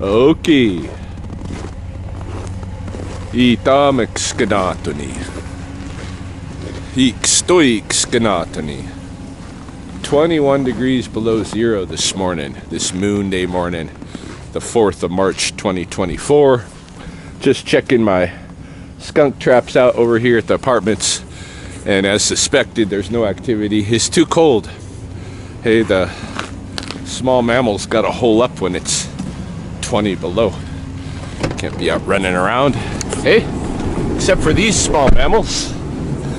Okay. Itamek skenatoni. Ik stoik skenatoni. 21 degrees below zero this morning, this moon day morning, the 4th of March 2024. Just checking my skunk traps out over here at the apartments. And as suspected, there's no activity. It's too cold. Hey, the small mammals got to hole up when it's 20 below. Can't be out running around. Hey, except for these small mammals.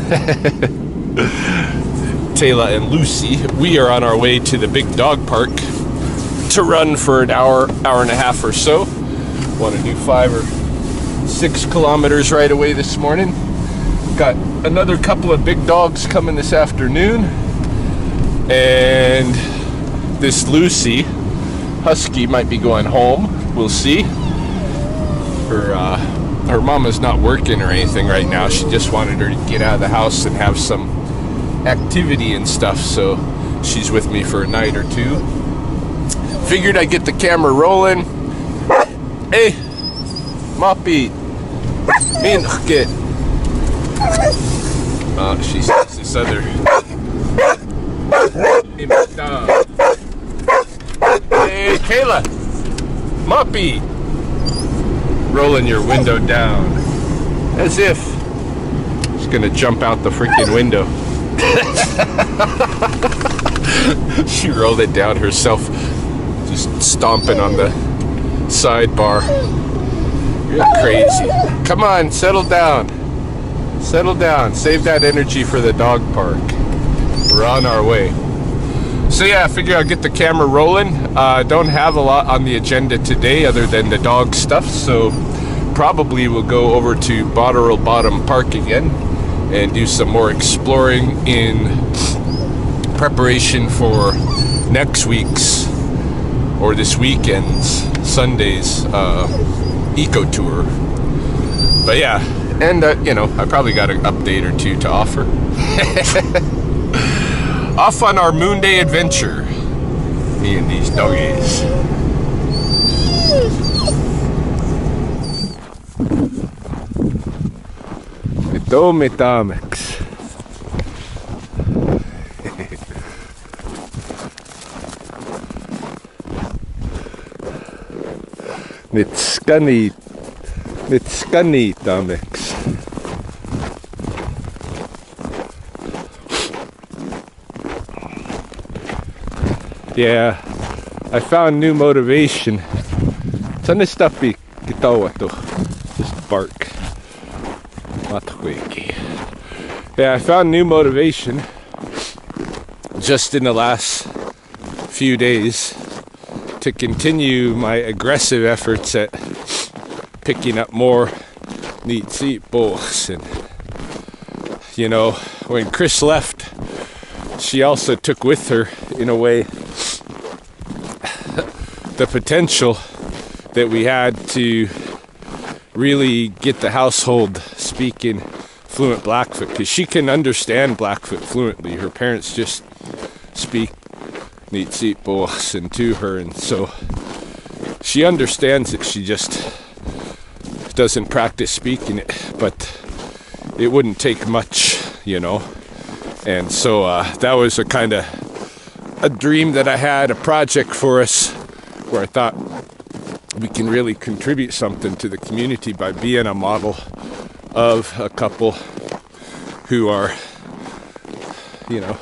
Taylor and Lucy, we are on our way to the big dog park to run for an hour, hour and a half or so. Want to do five or six kilometers right away this morning. Got another couple of big dogs coming this afternoon. And this Lucy Husky might be going home. We'll see. Her uh, her mama's not working or anything right now. She just wanted her to get out of the house and have some activity and stuff. So she's with me for a night or two. Figured I'd get the camera rolling. Hey, Moppy. Min get. Uh, she sees this other. Hey, Kayla. Moppy. Rolling your window down. As if she's gonna jump out the freaking window. she rolled it down herself, just stomping on the sidebar. You're crazy. Come on, settle down. Settle down. Save that energy for the dog park. We're on our way. So yeah, I figure I'll get the camera rolling. Uh, don't have a lot on the agenda today other than the dog stuff, so probably we'll go over to Botterill Bottom Park again and do some more exploring in preparation for next week's or this weekend's Sunday's uh, eco tour. But yeah, and uh, you know, I probably got an update or two to offer. Off on our moon day adventure. Me and these doggies. Ito metamex. Mitskani Mitskani tamex. Yeah, I found new motivation. Na stuffy kitawa to? Just bark. Yeah, I found new motivation just in the last few days to continue my aggressive efforts at picking up more neat seat bulls and you know when Chris left she also took with her in a way the potential that we had to really get the household speaking fluent Blackfoot because she can understand Blackfoot fluently. Her parents just speak Nitsipo and to her, and so she understands it. She just doesn't practice speaking it, but it wouldn't take much, you know. And so uh, that was a kind of a dream that I had, a project for us where I thought we can really contribute something to the community by being a model of a couple who are, you know,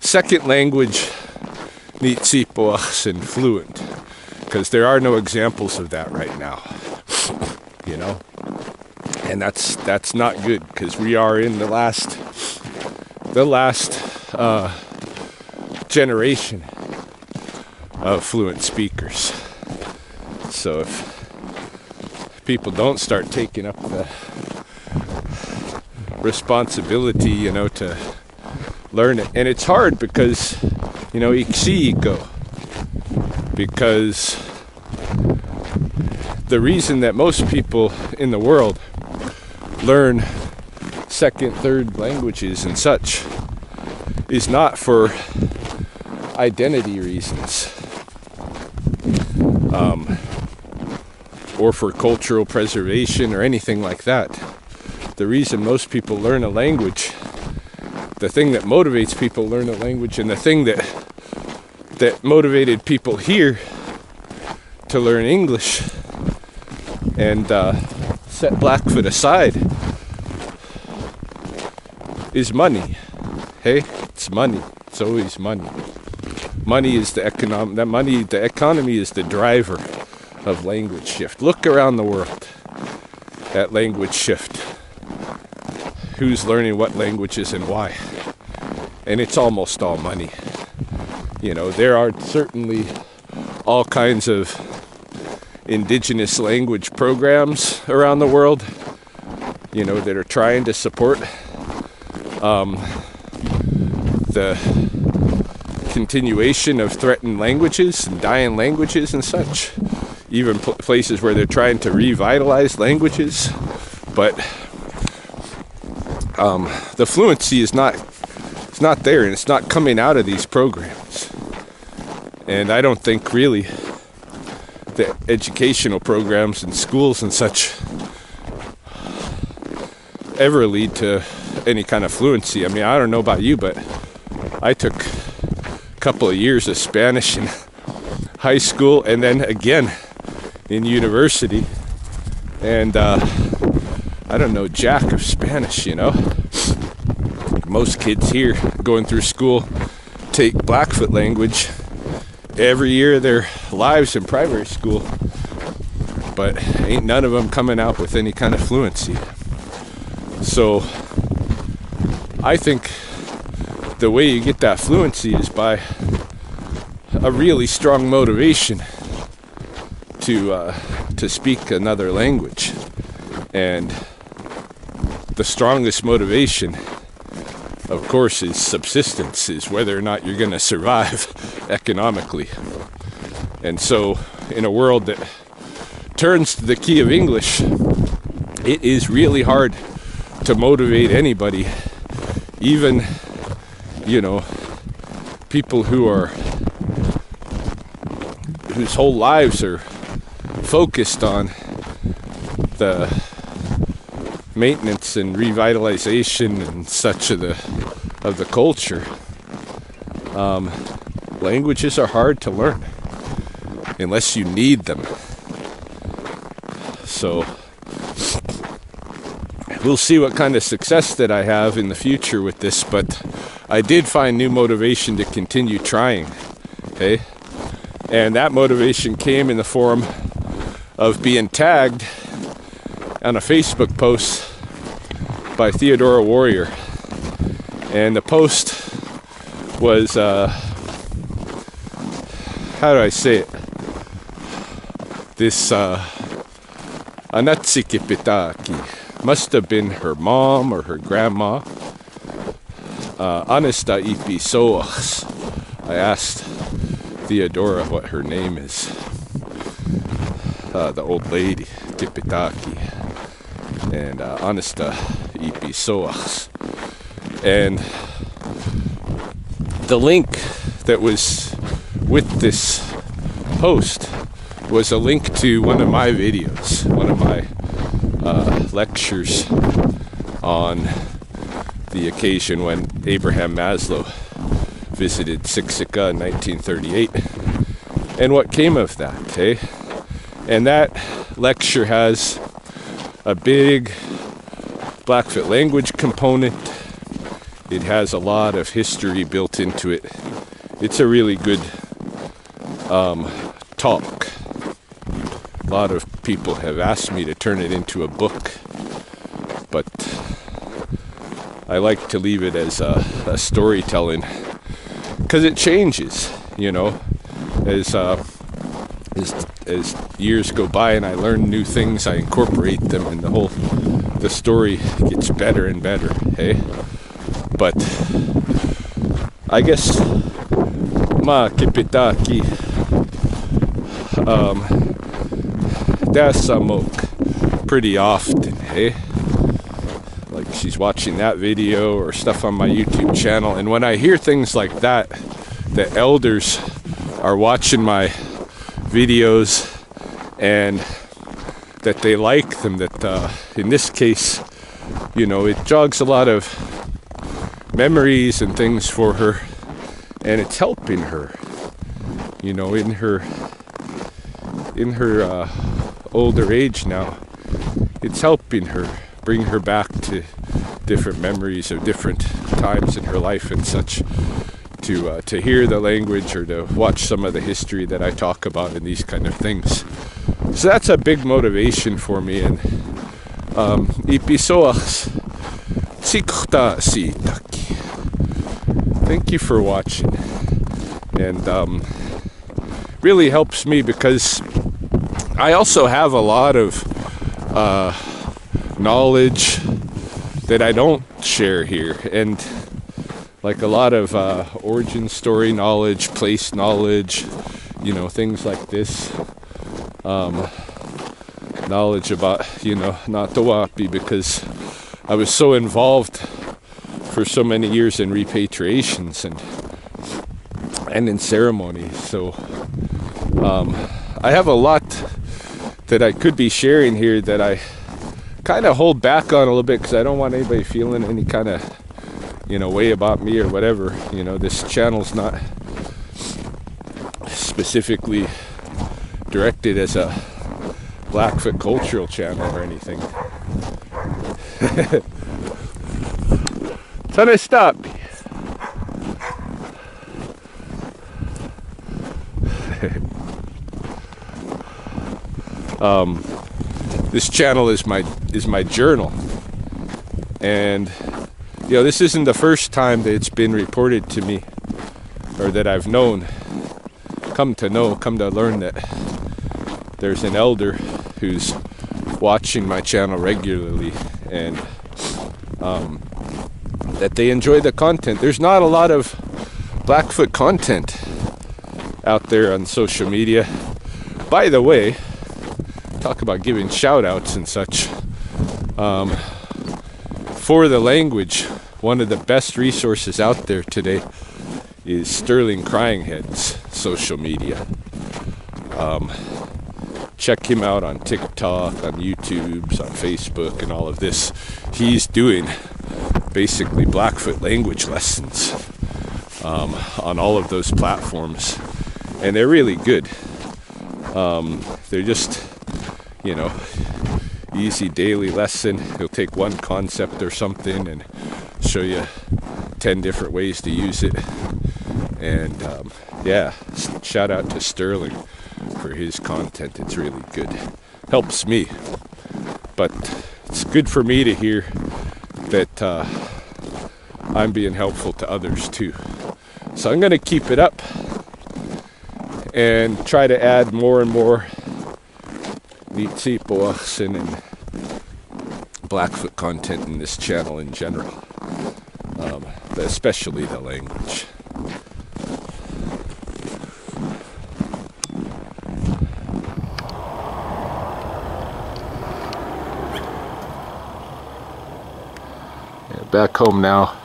second language Nitsipoas and fluent. Because there are no examples of that right now. You know? And that's that's not good because we are in the last the last uh, generation of fluent speakers. So if people don't start taking up the responsibility, you know, to learn it, and it's hard because, you know, iksiko, because the reason that most people in the world learn second, third languages and such is not for identity reasons. Um, or for cultural preservation or anything like that. The reason most people learn a language, the thing that motivates people learn a language, and the thing that that motivated people here to learn English and uh, set Blackfoot aside is money. Hey, it's money. It's always money. Money is the economic. That money, the economy is the driver of language shift. Look around the world at language shift. Who's learning what languages and why? And it's almost all money. You know, there are certainly all kinds of indigenous language programs around the world, you know, that are trying to support um, the continuation of threatened languages and dying languages and such. Even pl- places where they're trying to revitalize languages, but um, the fluency is not it's not there and it's not coming out of these programs. And I don't think really the educational programs and schools and such ever lead to any kind of fluency. I mean, I don't know about you, but I took couple of years of Spanish in high school and then again in university. And uh, I don't know jack of Spanish, you know. Most kids here going through school take Blackfoot language every year of their lives in primary school, but ain't none of them coming out with any kind of fluency. So I think the way you get that fluency is by a really strong motivation to uh, to speak another language, and the strongest motivation of course, is subsistence, is whether or not you're going to survive economically. And so, in a world that turns to the key of English, it is really hard to motivate anybody, even, you know, people who are, whose whole lives are focused on the maintenance and revitalization and such of the of the culture. Um, languages are hard to learn unless you need them. So we'll see what kind of success that I have in the future with this, but I did find new motivation to continue trying. Okay? And that motivation came in the form of being tagged on a Facebook post by Theodora Warrior. And the post was, uh, how do I say it? This uh, Anatsiki must have been her mom or her grandma. Uh, Anista Ipi Soachs. I asked Theodora what her name is. Uh, the old lady, Tipitaki. And uh, Anista Ipisoas. And the link that was with this post was a link to one of my videos, one of my uh, lectures on the occasion when Abraham Maslow visited Siksika in 1938 and what came of that, hey? And that lecture has a big Blackfoot language component. It has a lot of history built into it. It's a really good um, talk. A lot of people have asked me to turn it into a book, but I like to leave it as a, a storytelling because it changes, you know, as uh, as as years go by and I learn new things, I incorporate them, and the whole the story gets better and better, hey? But I guess ma kipitaki um dasamok pretty often, hey? She's watching that video or stuff on my YouTube channel, and when I hear things like that, the elders are watching my videos and that they like them. That uh, in this case, you know, it jogs a lot of memories and things for her, and it's helping her. You know, in her in her uh, older age now, it's helping her bring her back to different memories of different times in her life and such to uh, to hear the language or to watch some of the history that I talk about and these kind of things. So that's a big motivation for me. And um, Thank you for watching, and um, really helps me because I also have a lot of uh, knowledge that I don't share here, and like a lot of uh, origin story knowledge, place knowledge, you know, things like this. Um, knowledge about, you know, Ngātawapi because I was so involved for so many years in repatriations and and in ceremonies. So um, I have a lot that I could be sharing here that I kind of hold back on a little bit because I don't want anybody feeling any kind of you know way about me or whatever you know? This channel's not specifically directed as a blackfoot cultural channel or anything. Son stop um, this channel is my is my journal. And you know this isn't the first time that it's been reported to me or that I've known come to know come to learn that there's an elder who's watching my channel regularly and um, that they enjoy the content. There's not a lot of Blackfoot content out there on social media. By the way talk about giving shout outs and such. Um, for the language, one of the best resources out there today is Sterling Cryinghead's social media. Um, check him out on TikTok, on YouTube, on Facebook, and all of this. He's doing basically Blackfoot language lessons um, on all of those platforms, and they're really good. Um, they're just you know, easy daily lesson. He'll take one concept or something and show you 10 different ways to use it. And um, yeah, shout out to Sterling for his content. It's really good. Helps me. But it's good for me to hear that uh, I'm being helpful to others too. So I'm going to keep it up and try to add more and more Nitsipoachsin and Blackfoot content in this channel in general, um, especially the language. back home now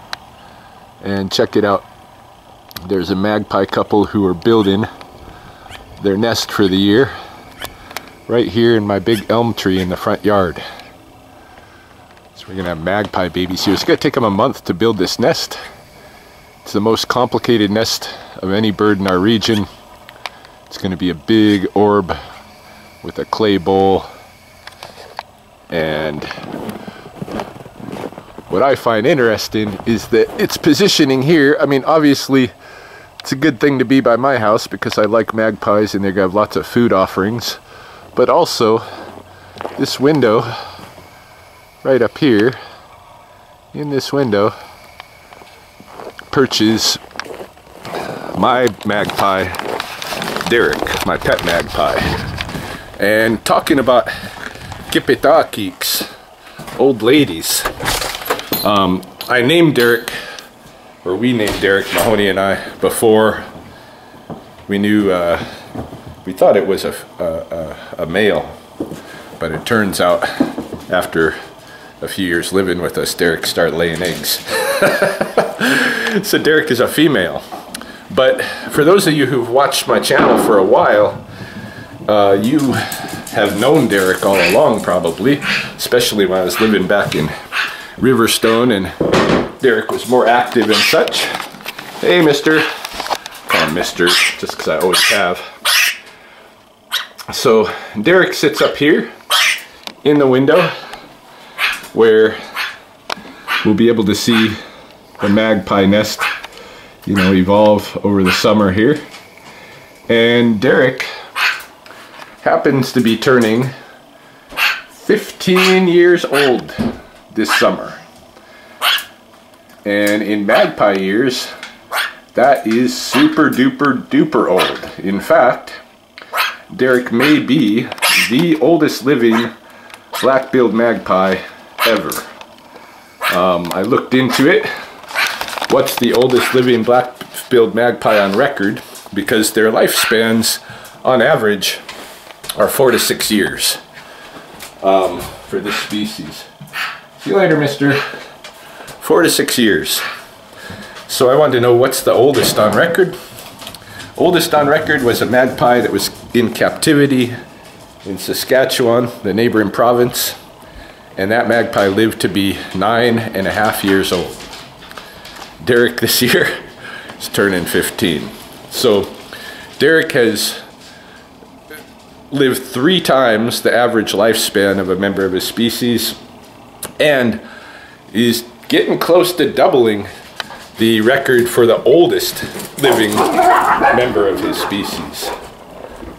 and check it out there's a magpie couple who are building their nest for the year right here in my big elm tree in the front yard. So we're gonna have magpie babies here. It's gonna take them a month to build this nest. It's the most complicated nest of any bird in our region. It's gonna be a big orb with a clay bowl. And what I find interesting is that its positioning here, I mean, obviously, it's a good thing to be by my house because I like magpies and they have lots of food offerings but also this window right up here in this window perches my magpie Derek, my pet magpie. And talking about Kipitakiks, old ladies, um, I named Derek, or we named Derek, Mahoney and I, before we knew uh, we thought it was a, a, a, male, but it turns out after a few years living with us, Derek started laying eggs. so Derek is a female. But for those of you who've watched my channel for a while, uh, you have known Derek all along, probably, especially when I was living back in Riverstone and Derek was more active and such. Hey, mister. Him mister, just because I always have. So, Derek sits up here in the window where we'll be able to see the magpie nest, you know, evolve over the summer here. And Derek happens to be turning 15 years old this summer. And in magpie years, that is super duper duper old. In fact, Derek may be the oldest living black-billed magpie ever. Um, I looked into it. What's the oldest living black-billed magpie on record? Because their lifespans, on average, are four to six years um, for this species. See you later, mister. Four to six years. So I wanted to know what's the oldest on record. Oldest on record was a magpie that was in captivity in Saskatchewan, the neighboring province, and that magpie lived to be nine and a half years old. Derek this year is turning 15. So Derek has lived three times the average lifespan of a member of his species and is getting close to doubling the record for the oldest living member of his species.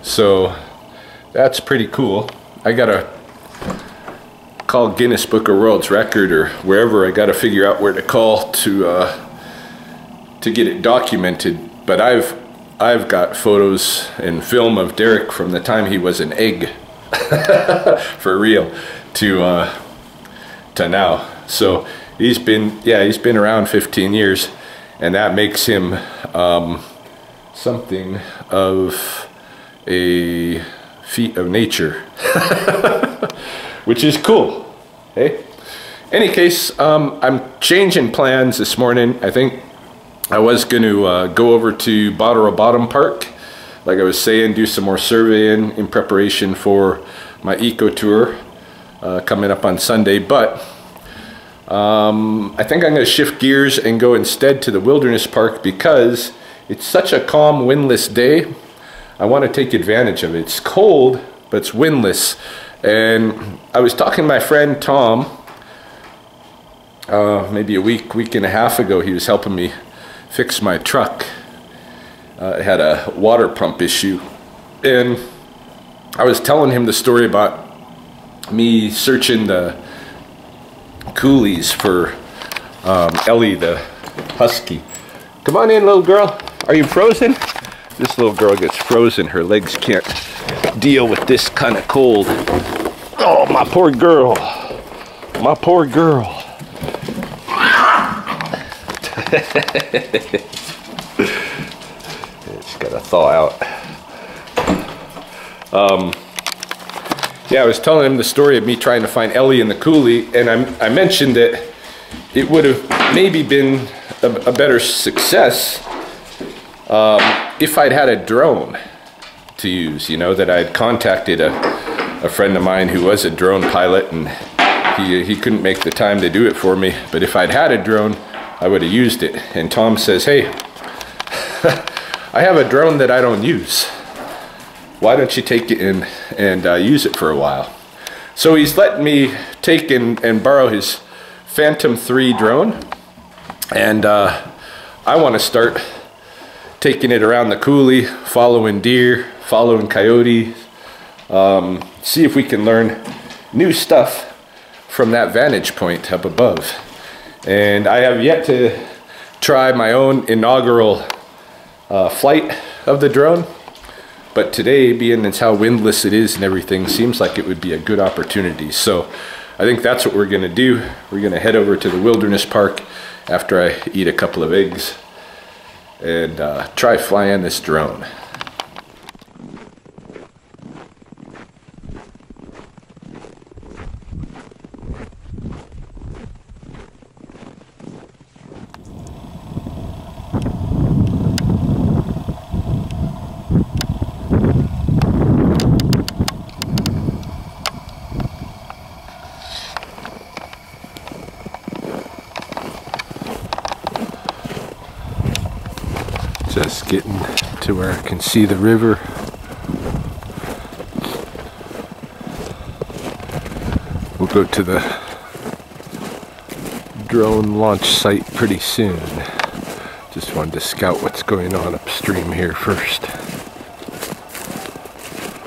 So that's pretty cool. I gotta call Guinness Book of World's Record or wherever I gotta figure out where to call to uh, to get it documented. But I've I've got photos and film of Derek from the time he was an egg, for real, to uh, to now. So he's been yeah he's been around 15 years, and that makes him um, something of a feat of nature, which is cool. Hey. Any case, um, I'm changing plans this morning. I think I was going to uh, go over to Botterill Bottom Park, like I was saying, do some more surveying in preparation for my eco tour uh, coming up on Sunday. But um, I think I'm going to shift gears and go instead to the Wilderness Park because it's such a calm, windless day. I want to take advantage of it. It's cold, but it's windless. And I was talking to my friend Tom, uh, maybe a week, week and a half ago. He was helping me fix my truck. Uh, it had a water pump issue. And I was telling him the story about me searching the coulees for um, Ellie the husky. Come on in, little girl. Are you frozen? This little girl gets frozen. Her legs can't deal with this kind of cold. Oh, my poor girl. My poor girl. it's got to thaw out. Um, yeah, I was telling him the story of me trying to find Ellie in the coulee, and I, I mentioned that it would have maybe been a, a better success um, if I'd had a drone to use, you know, that I'd contacted a, a friend of mine who was a drone pilot and he, he couldn't make the time to do it for me. But if I'd had a drone, I would have used it. And Tom says, hey, I have a drone that I don't use. Why don't you take it in and uh, use it for a while? So he's letting me take and, and borrow his Phantom 3 drone. And uh, I want to start taking it around the coulee, following deer, following coyotes, um, see if we can learn new stuff from that vantage point up above. And I have yet to try my own inaugural uh, flight of the drone. But today, being as how windless it is and everything, seems like it would be a good opportunity. So I think that's what we're gonna do. We're gonna head over to the wilderness park after I eat a couple of eggs and uh, try flying this drone. Getting to where I can see the river. We'll go to the drone launch site pretty soon. Just wanted to scout what's going on upstream here first.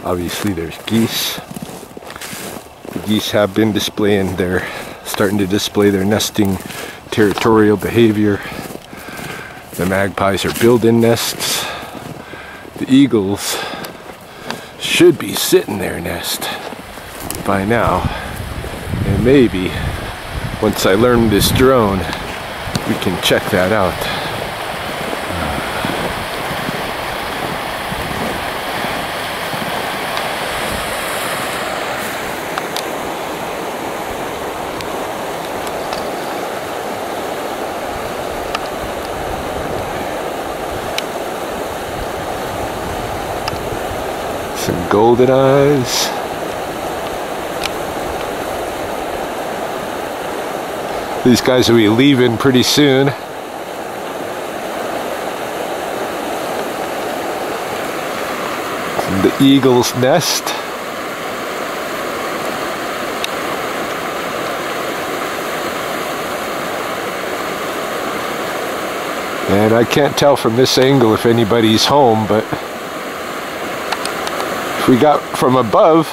Obviously there's geese. The geese have been displaying their, starting to display their nesting territorial behavior. The magpies are building nests. The eagles should be sitting their nest by now. And maybe once I learn this drone, we can check that out. Some golden eyes. These guys will be leaving pretty soon. The eagle's nest. And I can't tell from this angle if anybody's home, but we got from above,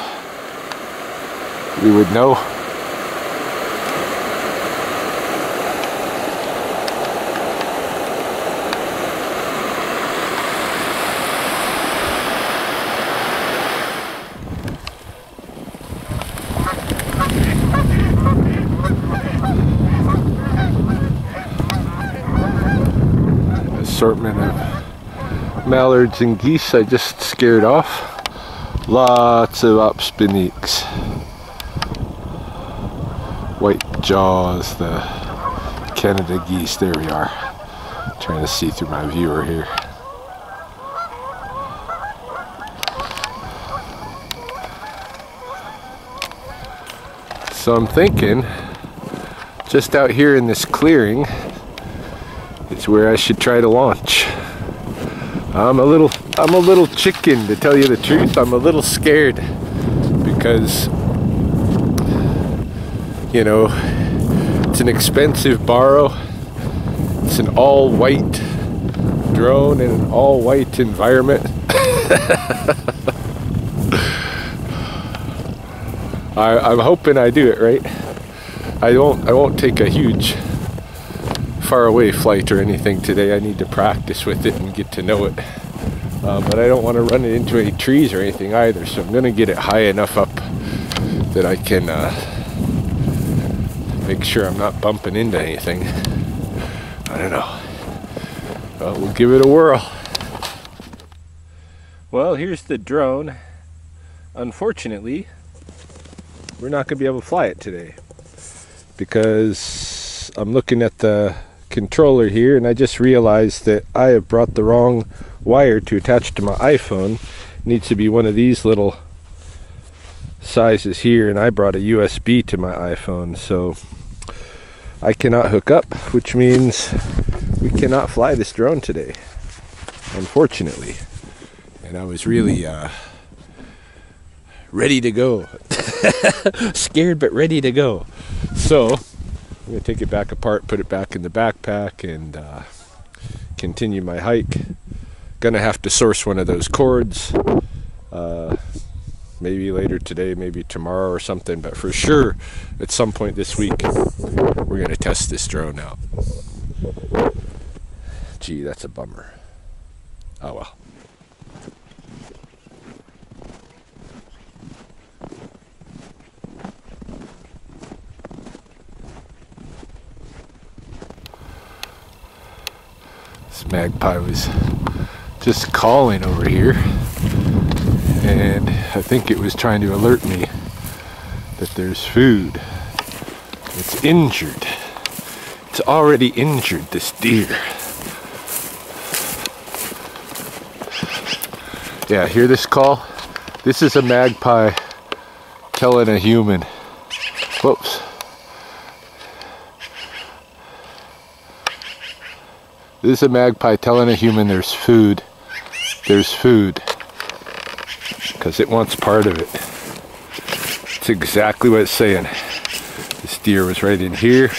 we would know. assortment of mallards and geese I just scared off. Lots of Opsipaniques. White jaws, the Canada geese. There we are. Trying to see through my viewer here. So I'm thinking, just out here in this clearing, is where I should try to launch. I'm a little I'm a little chicken to tell you the truth. I'm a little scared because you know it's an expensive borrow. It's an all white drone in an all white environment. I, I'm hoping I do it right. I won't I won't take a huge far away flight or anything today. I need to practice with it and get to know it. Uh, but I don't want to run it into any trees or anything either. So I'm going to get it high enough up that I can uh, make sure I'm not bumping into anything. I don't know. But we'll give it a whirl. Well, here's the drone. Unfortunately, we're not going to be able to fly it today because I'm looking at the controller here and I just realized that I have brought the wrong wire to attach to my iPhone. Needs to be one of these little sizes here and I brought a USB to my iPhone so I cannot hook up which means we cannot fly this drone today unfortunately and I was really uh, ready to go scared but ready to go so I'm to take it back apart, put it back in the backpack, and uh, continue my hike. Gonna have to source one of those cords. Uh, maybe later today, maybe tomorrow or something, but for sure at some point this week, we're gonna test this drone out. Gee, that's a bummer. Oh well. This magpie was just calling over here and I think it was trying to alert me that there's food. It's injured. It's already injured, this deer. Yeah, hear this call? This is a magpie telling a human. Whoops. This is a magpie telling a human there's food. There's food. Because it wants part of it. It's exactly what it's saying. This deer was right in here.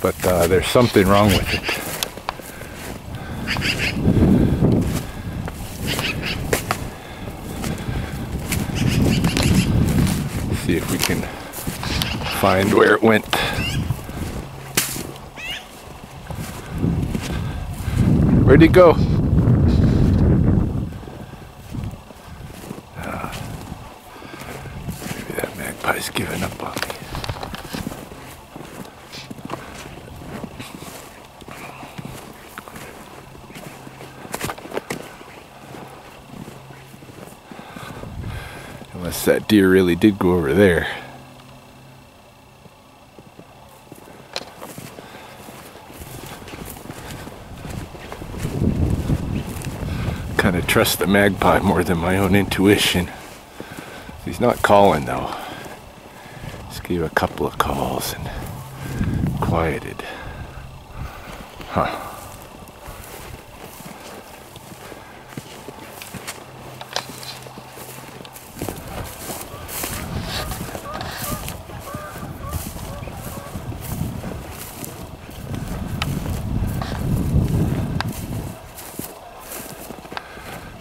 But uh, there's something wrong with it. see if we can find where it went. Where'd he go? Uh, maybe magpie's given up on me. Unless that deer really did go over there. kind of trust the magpie more than my own intuition. He's not calling though. A couple of calls and quieted. Huh.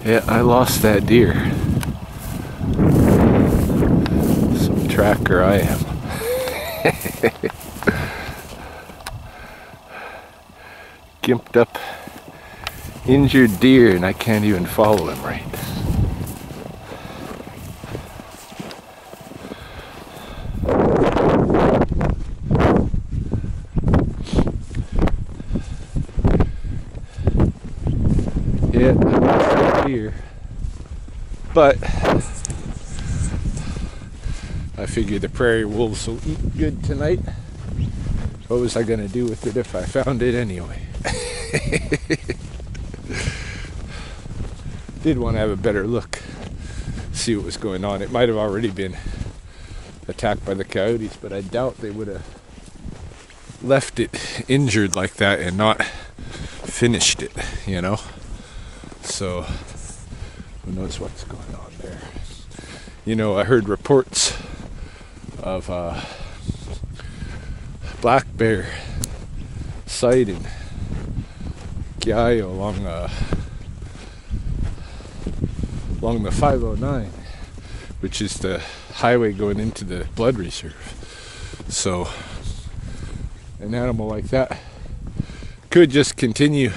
Yeah, I lost that deer. Some tracker I am. Gimped up, injured deer, and I can't even follow him right. Yeah, here. But I figure the prairie wolves will eat good tonight. What was I gonna do with it if I found it anyway? Did want to have a better look, see what was going on. It might have already been attacked by the coyotes, but I doubt they would have left it injured like that and not finished it, you know? So, who knows what's going on there? You know, I heard reports of uh, black bear sighting Gaio along uh, along the 509, which is the highway going into the blood reserve. So, an animal like that could just continue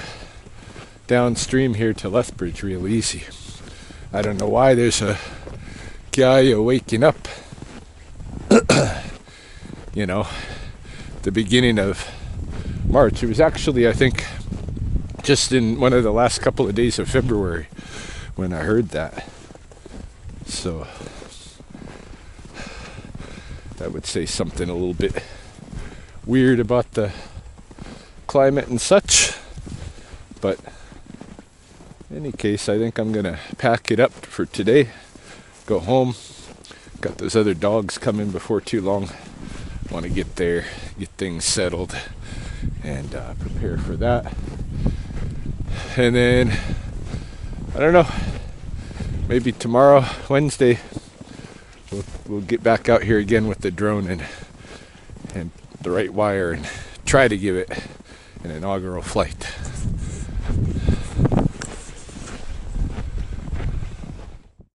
downstream here to Lethbridge real easy. I don't know why there's a guy waking up. You know, the beginning of March. It was actually, I think, just in one of the last couple of days of February when I heard that. So that would say something a little bit weird about the climate and such. But in any case, I think I'm gonna pack it up for today. Go home. Got those other dogs coming before too long. Want to get there, get things settled, and uh, prepare for that. And then I don't know. Maybe tomorrow, Wednesday, we'll, we'll get back out here again with the drone and and the right wire and try to give it an inaugural flight.